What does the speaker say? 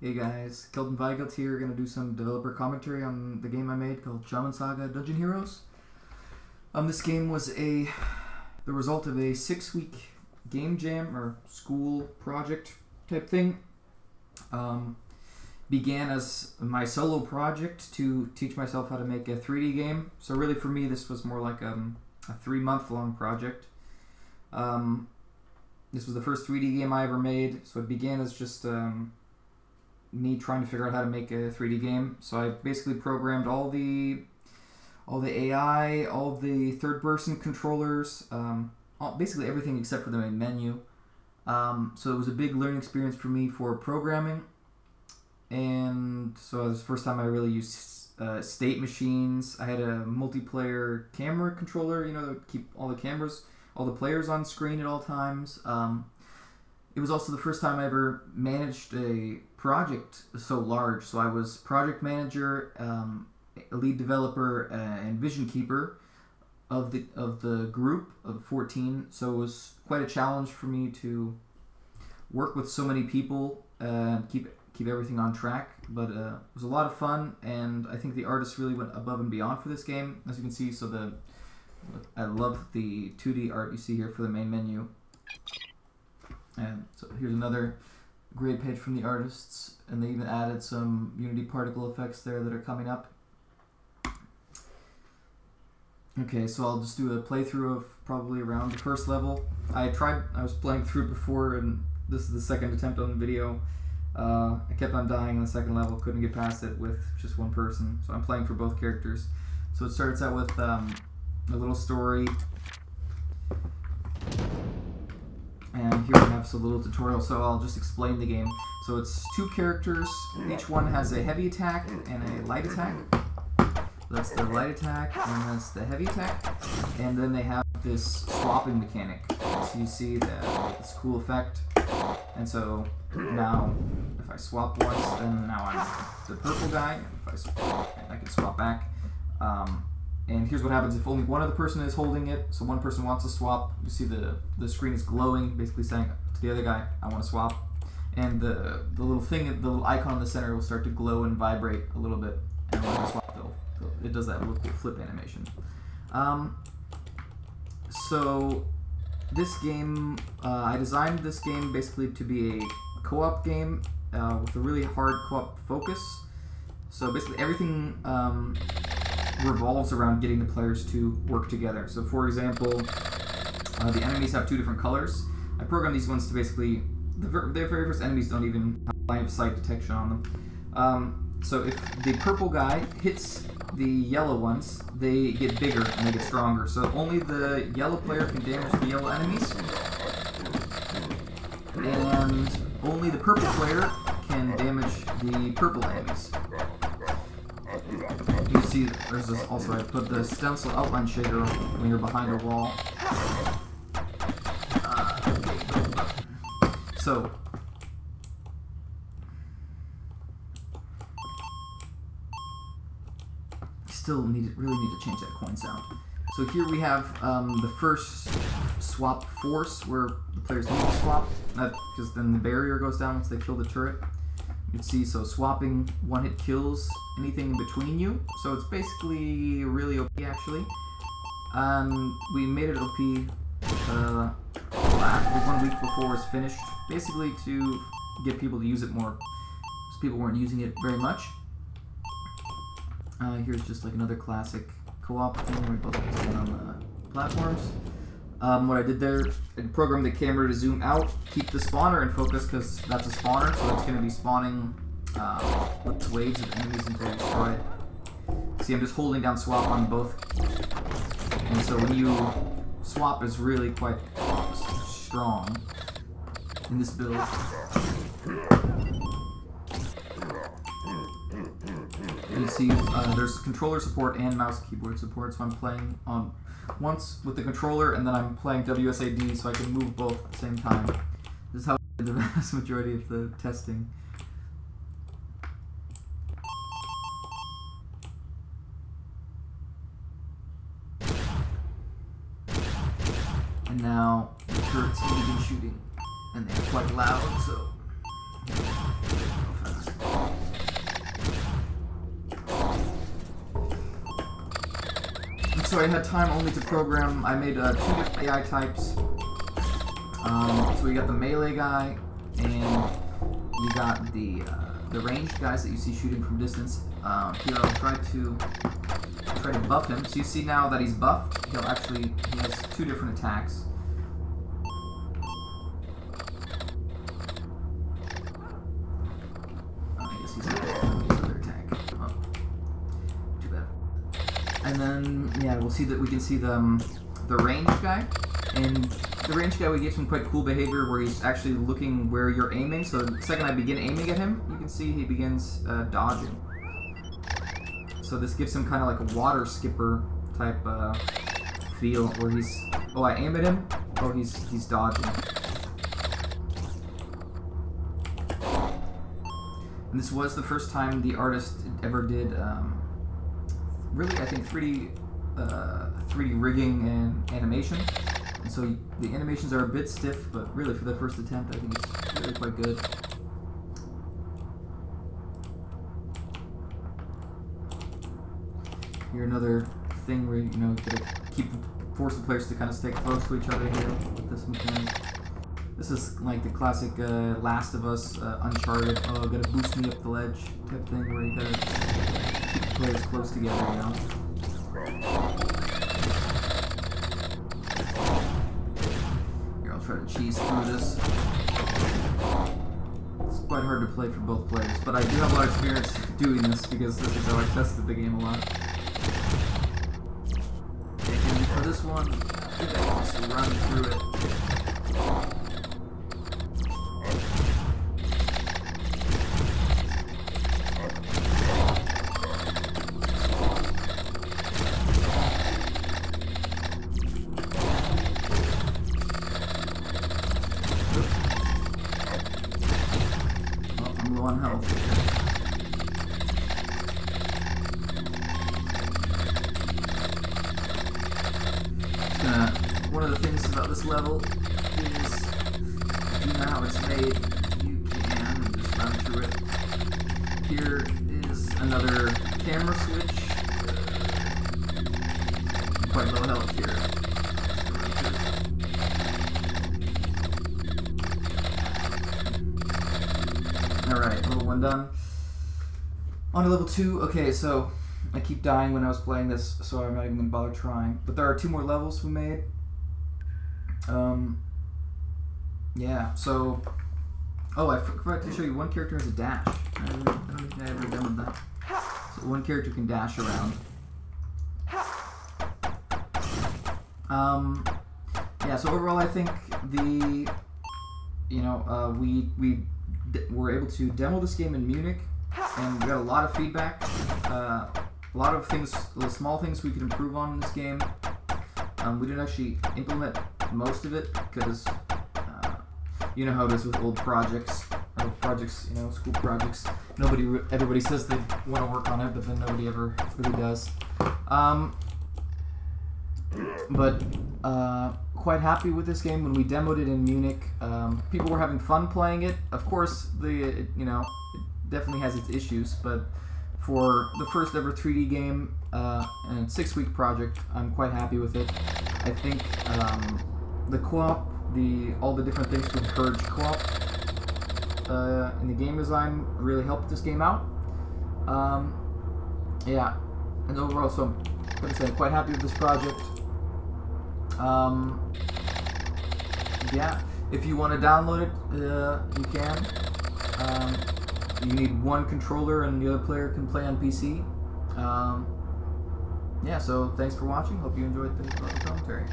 Hey guys, Kelton Weigelt here, gonna do some developer commentary on the game I made called Shaman Saga Dungeon Heroes. Um, this game was a the result of a six week game jam or school project type thing. Um, began as my solo project to teach myself how to make a 3D game. So really, for me, this was more like um, a three month long project. Um, this was the first 3D game I ever made, so it began as just um, me trying to figure out how to make a 3D game. So I basically programmed all the all the AI, all the third person controllers, um, all, basically everything except for the main menu. Um, so it was a big learning experience for me for programming. And so it was the first time I really used uh, state machines. I had a multiplayer camera controller, you know, that would keep all the cameras, all the players on screen at all times. Um, it was also the first time I ever managed a project so large. So I was project manager, um, lead developer, uh, and vision keeper of the of the group of 14. So it was quite a challenge for me to work with so many people and keep keep everything on track. But uh, it was a lot of fun, and I think the artists really went above and beyond for this game, as you can see. So the I love the 2D art you see here for the main menu. And so here's another great page from the artists, and they even added some Unity particle effects there that are coming up. Okay, so I'll just do a playthrough of probably around the first level. I tried, I was playing through before, and this is the second attempt on the video. Uh, I kept on dying on the second level, couldn't get past it with just one person, so I'm playing for both characters. So it starts out with um, a little story, here we have a little tutorial, so I'll just explain the game. So it's two characters, each one has a heavy attack and a light attack. That's the light attack, and that's the heavy attack. And then they have this swapping mechanic. So you see that this cool effect. And so now, if I swap once, then now I'm the purple guy. If I swap, I can swap back. Um, and here's what happens if only one other person is holding it. So one person wants to swap. You see the the screen is glowing, basically saying to the other guy, "I want to swap." And the the little thing, the little icon in the center will start to glow and vibrate a little bit. And when I swap, they'll it does that little flip animation. Um, so this game, uh, I designed this game basically to be a co-op game uh, with a really hard co-op focus. So basically everything um, revolves around getting the players to work together. So for example, uh, the enemies have two different colors. I programmed these ones to basically, the, ver the very first enemies don't even have line of sight detection on them. Um, so if the purple guy hits the yellow ones, they get bigger and they get stronger. So only the yellow player can damage the yellow enemies. And only the purple player can damage the purple enemies. You see, there's this also, I put the stencil outline shader when you're behind a wall. Uh, so, still need really need to change that coin sound. So here we have um, the first swap force where the players to swap, because then the barrier goes down once they kill the turret. You see, so swapping one hit kills anything in between you. So it's basically really OP actually. Um, we made it OP uh, one week before it's finished, basically to get people to use it more, because people weren't using it very much. Uh, here's just like another classic co-op thing where we both stand on uh, platforms. Um, what I did there, I programmed the camera to zoom out, keep the spawner in focus because that's a spawner, so it's going to be spawning uh, waves of enemies until destroy it. See, I'm just holding down swap on both. And so when you swap is really quite strong in this build. you can see uh, there's controller support and mouse keyboard support, so I'm playing on once with the controller and then I'm playing WSAD so I can move both at the same time. This is how I did the vast majority of the testing. And now the turrets been shooting and they're quite loud, so so I had time only to program. I made uh, two different AI types. Um, so we got the melee guy, and we got the uh, the ranged guys that you see shooting from distance. Uh, here I'll try to try to buff him. So you see now that he's buffed, he'll actually he has two different attacks. Uh, I guess he's not his other attack. Oh, too bad. And then yeah, we'll see that we can see the um, the range guy, and the range guy we get some quite cool behavior where he's actually looking where you're aiming. So the second I begin aiming at him, you can see he begins uh, dodging. So this gives him kind of like a water skipper type uh, feel where he's oh I aim at him, oh he's he's dodging. And this was the first time the artist ever did um, really I think 3D uh, 3D rigging and animation. And so the animations are a bit stiff, but really for the first attempt, I think it's really quite good. Here another thing where you know gotta keep force the players to kind of stay close to each other here with this mechanic. This is like the classic uh, Last of Us, uh, Uncharted, oh, gotta boost me up the ledge type thing where you gotta the close together, know? Here, I'll try to cheese through this. It's quite hard to play for both players, but I do have a lot of experience doing this because this is how I tested the game a lot. And for this one, I think I run through it. One of the things about this level is you know how it's made, you can just run through it. Here is another camera switch. Quite low health here. Alright, level one done. On to level two. Okay, so I keep dying when I was playing this, so I'm not even gonna bother trying. But there are two more levels we made. Um, yeah, so. Oh, I forgot to show you one character has a dash. I don't, think I ever demoed that. So one character can dash around. Um, yeah, so overall, I think the. You know, uh, we we were able to demo this game in Munich, and we got a lot of feedback. Uh, a lot of things, little small things we could improve on in this game. Um, we didn't actually implement most of it because uh, you know how it is with old projects, or projects, you know, school projects. Nobody, everybody says they want to work on it, but then nobody ever really does. Um, but uh, quite happy with this game when we demoed it in Munich. Um, people were having fun playing it. Of course, the it, you know it definitely has its issues, but for the first ever 3D game uh, and six week project, I'm quite happy with it. I think um, the co-op, the all the different things to encourage co-op uh, in the game design really helped this game out. Um, yeah, and overall, so I'm gonna say I'm quite happy with this project. Um, yeah, if you want to download it, uh, you can. Um, you need one controller, and the other player can play on PC. Um, yeah, so thanks for watching. Hope you enjoyed the commentary.